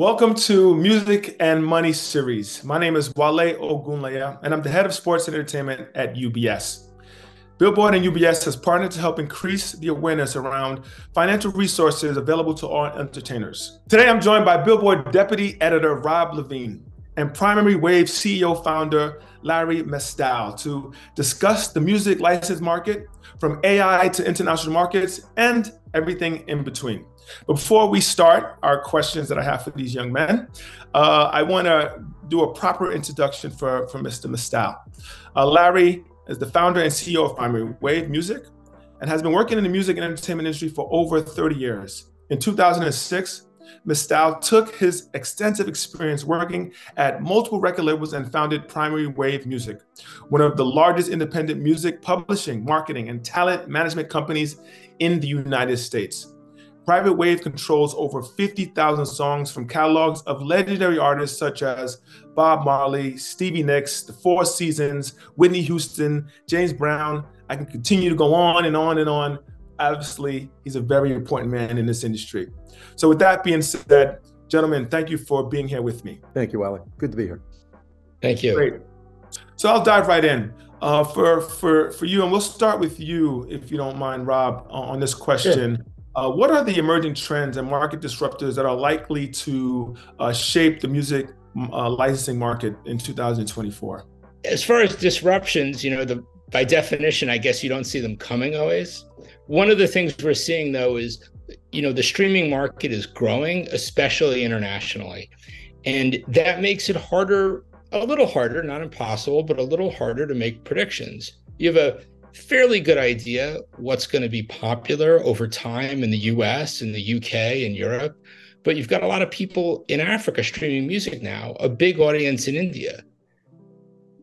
Welcome to Music and Money series. My name is Wale Ogunleye, and I'm the head of sports and entertainment at UBS. Billboard and UBS has partnered to help increase the awareness around financial resources available to all entertainers. Today, I'm joined by Billboard Deputy Editor Rob Levine and Primary Wave CEO founder Larry Mestel to discuss the music license market from AI to international markets and everything in between. But before we start our questions that I have for these young men, uh, I want to do a proper introduction for, for Mr. Mestel. Uh, Larry is the founder and CEO of Primary Wave Music and has been working in the music and entertainment industry for over 30 years. In 2006, Mestel took his extensive experience working at multiple record labels and founded Primary Wave Music, one of the largest independent music publishing, marketing, and talent management companies in the United States. Private Wave controls over 50,000 songs from catalogs of legendary artists such as Bob Marley, Stevie Nicks, The Four Seasons, Whitney Houston, James Brown. I can continue to go on and on and on. Obviously, he's a very important man in this industry. So, with that being said, gentlemen, thank you for being here with me. Thank you, Alec. Good to be here. Thank you. Great. So, I'll dive right in. Uh, for for for you, and we'll start with you, if you don't mind, Rob, on this question. Sure. Uh, what are the emerging trends and market disruptors that are likely to uh, shape the music uh, licensing market in 2024? As far as disruptions, you know, the by definition, I guess you don't see them coming always. One of the things we're seeing though is, you know, the streaming market is growing, especially internationally, and that makes it harder, a little harder, not impossible, but a little harder to make predictions. You have a fairly good idea what's going to be popular over time in the US and the UK and Europe. But you've got a lot of people in Africa streaming music now, a big audience in India.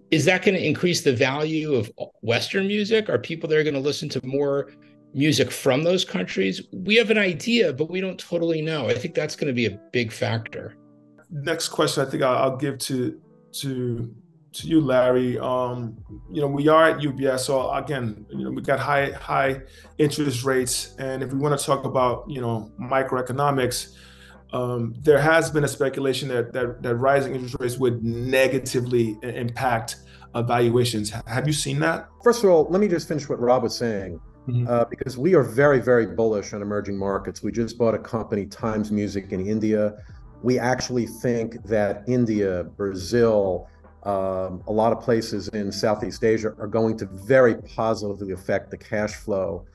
Is that going to increase the value of Western music? Are people there going to listen to more music from those countries? We have an idea, but we don't totally know. I think that's going to be a big factor. Next question, I think I'll, give to to to you, Larry. Um, you know, we are at UBS, so again, you know, we got high high interest rates, and if we want to talk about you know microeconomics, um, there has been a speculation that, that that rising interest rates would negatively impact valuations. Have you seen that? First of all, let me just finish what Rob was saying. Mm-hmm. Uh, because we are very, very bullish on emerging markets. We just bought a company, Times Music, in India. We actually think that India, Brazil, um, a lot of places in Southeast Asia are going to very positively affect the cash flow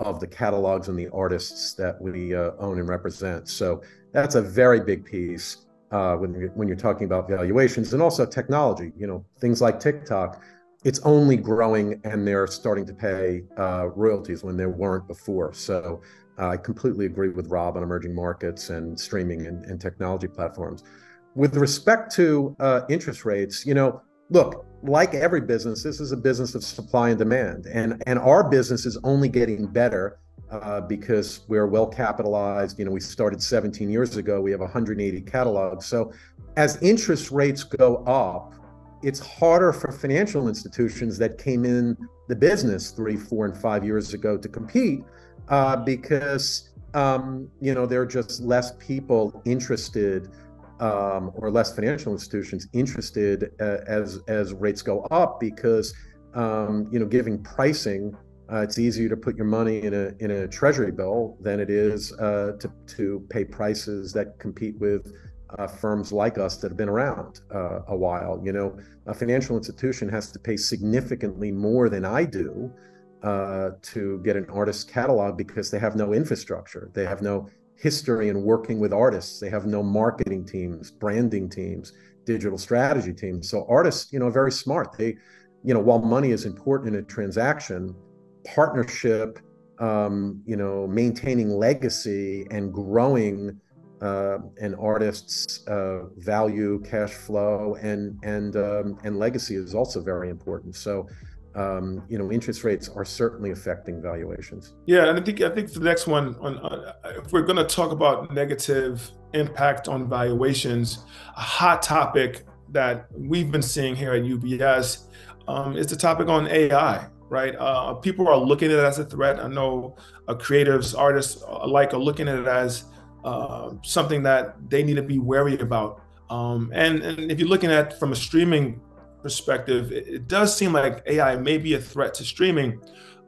of the catalogs and the artists that we uh, own and represent. So that's a very big piece uh, when, you're, when you're talking about valuations and also technology. You know, things like TikTok, it's only growing and they're starting to pay uh, royalties when they weren't before. So I completely agree with Rob on emerging markets and streaming and, and technology platforms with respect to uh, interest rates, you know, look, like every business, this is a business of supply and demand, and and our business is only getting better uh, because we're well capitalized. You know, we started 17 years ago. We have 180 catalogs. So, as interest rates go up, it's harder for financial institutions that came in the business three, four, and five years ago to compete uh, because um, you know there are just less people interested um, or less financial institutions interested uh, as as rates go up because um, you know giving pricing uh, it's easier to put your money in a in a treasury bill than it is uh, to to pay prices that compete with uh, firms like us that have been around uh, a while. You know, a financial institution has to pay significantly more than I do uh, to get an artist's catalog because they have no infrastructure. They have no history in working with artists. They have no marketing teams, branding teams, digital strategy teams. So artists, you know, are very smart. They, you know, while money is important in a transaction, partnership, um, you know, maintaining legacy and growing uh, an artist's uh, value, cash flow, and and um, and legacy is also very important. So um, you know, interest rates are certainly affecting valuations. Yeah, and I think I think the next one, on, uh, if we're going to talk about negative impact on valuations, a hot topic that we've been seeing here at UBS um, is the topic on AI. Right, uh, people are looking at it as a threat. I know uh, creatives, artists alike are looking at it as uh, something that they need to be wary about. Um, and, and if you're looking at from a streaming perspective, it, it, does seem like AI may be a threat to streaming,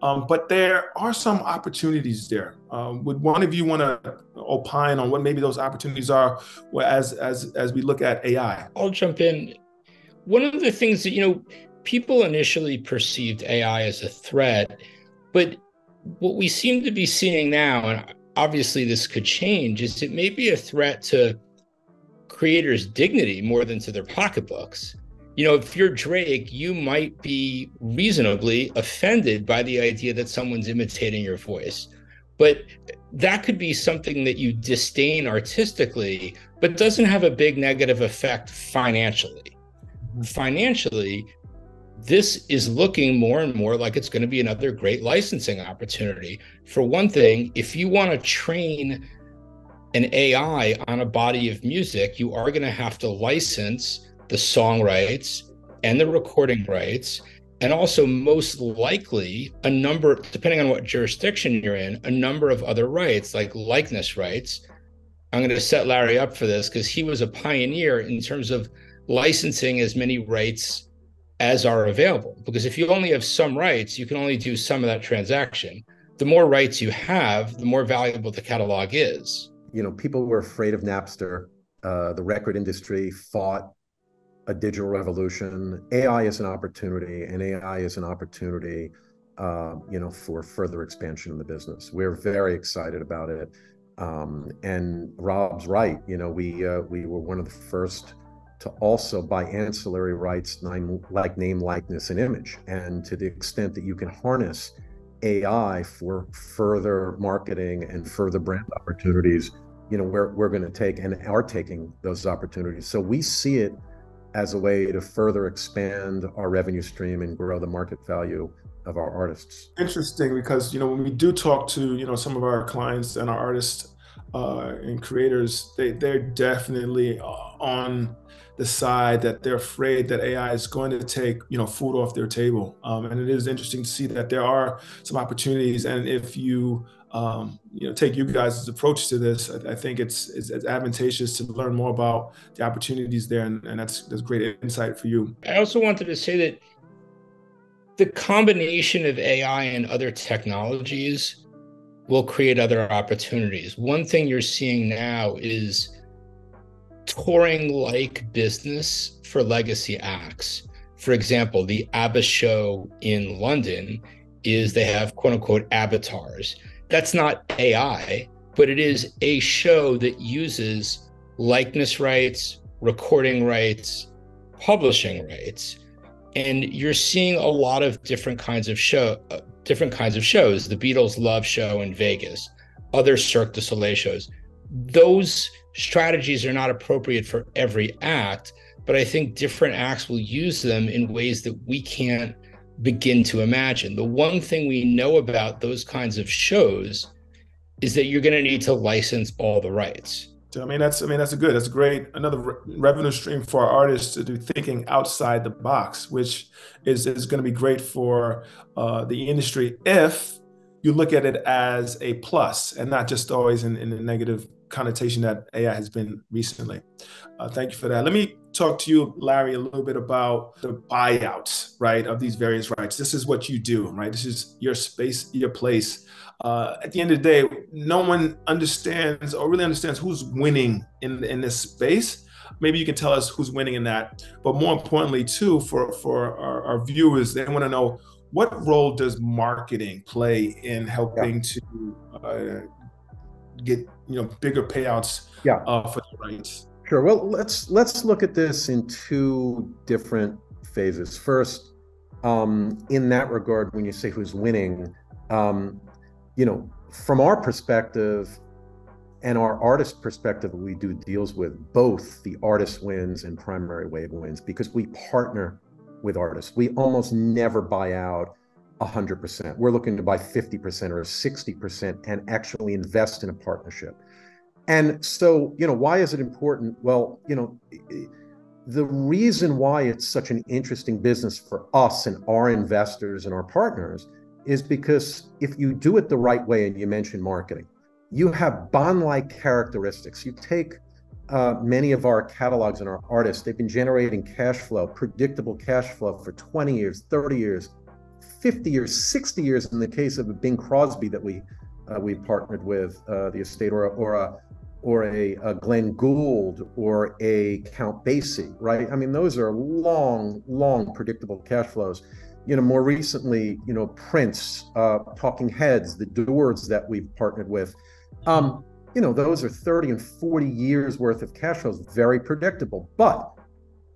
um, but there are some opportunities there. Um, would one of you want to opine on what maybe those opportunities are as as as we look at AI? I'll jump in. One of the things that you know people initially perceived AI as a threat, but what we seem to be seeing now, and obviously this could change, is it may be a threat to creators' dignity more than to their pocketbooks. You know, if you're Drake, you might be reasonably offended by the idea that someone's imitating your voice. But that could be something that you disdain artistically, but doesn't have a big negative effect financially. Mm-hmm. Financially, this is looking more and more like it's going to be another great licensing opportunity. For one thing, if you want to train an AI on a body of music, you are going to have to license the song rights and the recording rights. And also, most likely, a number, depending on what jurisdiction you're in, a number of other rights like likeness rights. I'm going to set Larry up for this because he was a pioneer in terms of licensing as many rights as are available. Because if you only have some rights, you can only do some of that transaction. The more rights you have, the more valuable the catalog is. You know, people were afraid of Napster. Uh, the record industry fought a digital revolution. AI is an opportunity, and AI is an opportunity, uh, you know, for further expansion in the business. We're very excited about it. Um, and Rob's right. You know, we uh, we were one of the first to also buy ancillary rights like name, likeness, and image. And to the extent that you can harness AI for further marketing and further brand opportunities, you know, we're, we're going to take and are taking those opportunities. So we see it as a way to further expand our revenue stream and grow the market value of our artists. Interesting because, you know, when we do talk to, you know, some of our clients and our artists uh, and creators, they, they're definitely uh, on the side that they're afraid that AI is going to take you know food off their table. Um, and it is interesting to see that there are some opportunities. And if you um, you know take you guys' approach to this, I, I think it's, it's, it's advantageous to learn more about the opportunities there, and, and that's that's great insight for you. I also wanted to say that the combination of AI and other technologies will create other opportunities. One thing you're seeing now is touring like business for legacy acts. For example, the ABBA show in London is they have quote unquote avatars. That's not AI, but it is a show that uses likeness rights, recording rights, publishing rights. And you're seeing a lot of different kinds of show, different kinds of shows. The Beatles Love Show in Vegas, other Cirque du Soleil shows. Those strategies are not appropriate for every act, but I think different acts will use them in ways that we can't begin to imagine. The one thing we know about those kinds of shows is that you're going to need to license all the rights. I mean, that's I mean that's a good, that's a great another re- revenue stream for our artists to do thinking outside the box, which is is going to be great for uh, the industry if you look at it as a plus and not just always in, in a negative connotation that AI has been recently. Uh, thank you for that. Let me talk to you, Larry, a little bit about the buyouts, right, of these various rights. This is what you do, right? This is your space, your place. Uh, at the end of the day, no one understands or really understands who's winning in in this space. Maybe you can tell us who's winning in that. But more importantly, too, for for our, our viewers, they want to know what role does marketing play in helping yeah. to uh, get you know bigger payouts yeah. uh, for the rights? Sure. Well, let's let's look at this in two different phases. First, um, in that regard, when you say who's winning, um, you know, from our perspective and our artist perspective, we do deals with both the artist wins and primary wave wins because we partner with artists. We almost never buy out 100%. We're looking to buy 50% or 60% and actually invest in a partnership. And so, you know, why is it important? Well, you know, the reason why it's such an interesting business for us and our investors and our partners is because if you do it the right way, and you mentioned marketing, you have bond-like characteristics. You take uh, many of our catalogs and our artists, they've been generating cash flow, predictable cash flow for 20 years, 30 years, 50 years, 60 years in the case of Bing Crosby that we uh, we partnered with uh, the estate or, or a or a, a, Glenn Gould or a Count Basie, right? I mean, those are long, long predictable cash flows. You know, more recently, you know, Prince, uh, Talking Heads, the Doors that we've partnered with. Um, you know, those are 30 and 40 years worth of cash flows, very predictable. But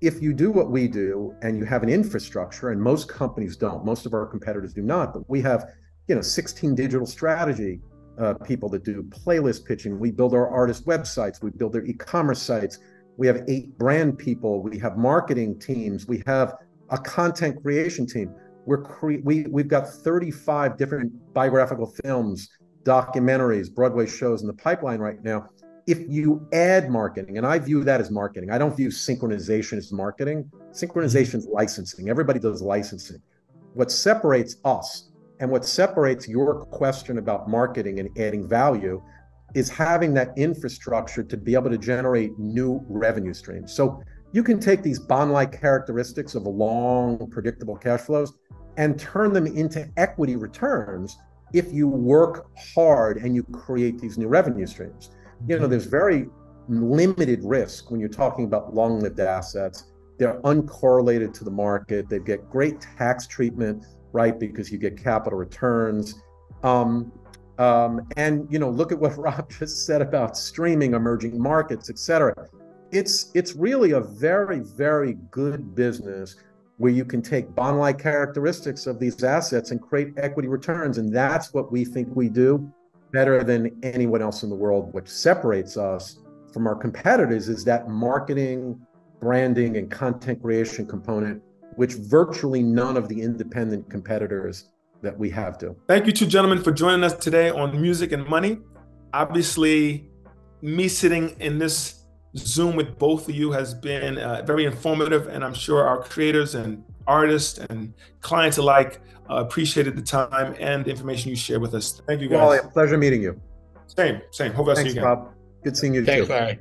if you do what we do and you have an infrastructure, and most companies don't, most of our competitors do not, but we have, you know, 16 digital strategy uh, people that do playlist pitching. We build our artist websites, we build their e-commerce sites. We have eight brand people. We have marketing teams. We have a content creation team. We're cre- we we've got 35 different biographical films documentaries, Broadway shows in the pipeline right now. If you add marketing, and I view that as marketing, I don't view synchronization as marketing. Synchronization is licensing. Everybody does licensing. What separates us and what separates your question about marketing and adding value is having that infrastructure to be able to generate new revenue streams. So you can take these bond like characteristics of long, predictable cash flows and turn them into equity returns if you work hard and you create these new revenue streams. You know, mm-hmm. there's very limited risk when you're talking about long lived assets. They're uncorrelated to the market. They get great tax treatment, right? Because you get capital returns. Um, um, and you know, look at what Rob just said about streaming, emerging markets, et cetera. It's it's really a very very good business where you can take bond like characteristics of these assets and create equity returns. And that's what we think we do better than anyone else in the world. What separates us from our competitors is that marketing, branding, and content creation component, which virtually none of the independent competitors that we have do. Thank you two gentlemen for joining us today on Music and Money. Obviously, me sitting in this Zoom with both of you has been uh, very informative, and I'm sure our creators and artists and clients alike uh, appreciated the time and the information you shared with us. Thank you guys. Well, pleasure meeting you. Same, same. Hope I see you again. Rob. Good seeing you Thanks, too. Larry.